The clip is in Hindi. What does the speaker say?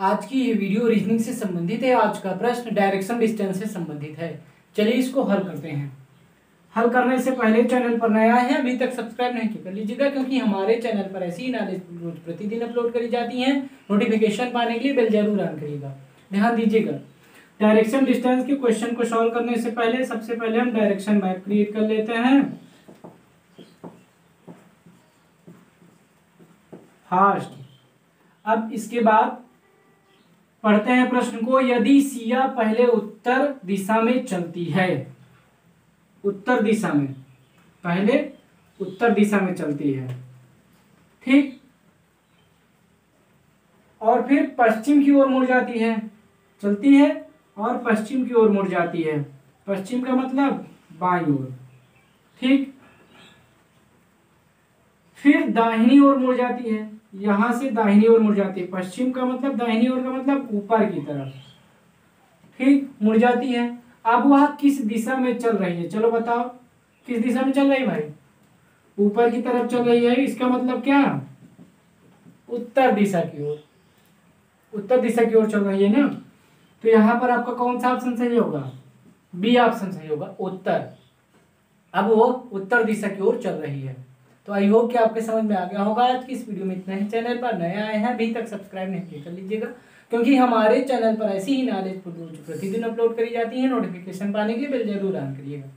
आज की ये वीडियो रीजनिंग से संबंधित है, आज का प्रश्न डायरेक्शन डिस्टेंस से संबंधित है। चलिए इसको हल करते हैं। हल करने से पहले चैनल पर नया है, अभी तक सब्सक्राइब नहीं कर लीजिएगा, क्योंकि हमारे चैनल पर ऐसी ही नॉलेज प्रतिदिन अपलोड करी जाती हैं। नोटिफिकेशन पाने के लिए बेल ज़रूर ऑन करिएगा। ध्यान दीजिएगा। डायरेक्शन डिस्टेंस के क्वेश्चन को सॉल्व करने से पहले, सबसे पहले हम डायरेक्शन मैप क्रिएट कर लेते हैं। फास्ट अब इसके बाद पढ़ते हैं प्रश्न को, यदि सिया पहले उत्तर दिशा में चलती है, उत्तर दिशा में, पहले उत्तर दिशा में चलती है, ठीक? और फिर पश्चिम की ओर मुड़ जाती है, चलती है, और पश्चिम की ओर मुड़ जाती है। पश्चिम का मतलब बाई ओर, ठीक? फिर दाहिनी ओर मुड़ जाती है। यहाँ से दाहिनी ओर मुड़ जाती है। पश्चिम का मतलब दाहिनी ओर का मतलब ऊपर की तरफ़। ठीक मुड़ जाती है। अब वह किस दिशा में चल रही है? चलो बताओ। किस दिशा में चल रही है भाई? ऊपर की तरफ़ चल रही है। इसका मतलब क्या? उत्तर दिशा की ओर। उत्तर दिशा की ओर चल रही है ना? तो यहाँ पर आपका कौन सा ऑप्शन सही होगा? बी ऑप्शन सही होगा। उत्तर। अब वो उत्तर दिशा की ओर चल रही है। तो आई होप कि आपके समझ में आ गया होगा आज की इस वीडियो में इतना ही। चैनल पर नए आए हैं, अभी तक सब्सक्राइब नहीं किया, कर लीजिएगा। क्योंकि हमारे चैनल पर ऐसी ही नॉलेज प्रतिदिन अपलोड करी जाती है नोटिफिकेशन पाने के लिए बिल ज़रूर ऑन करिएगा।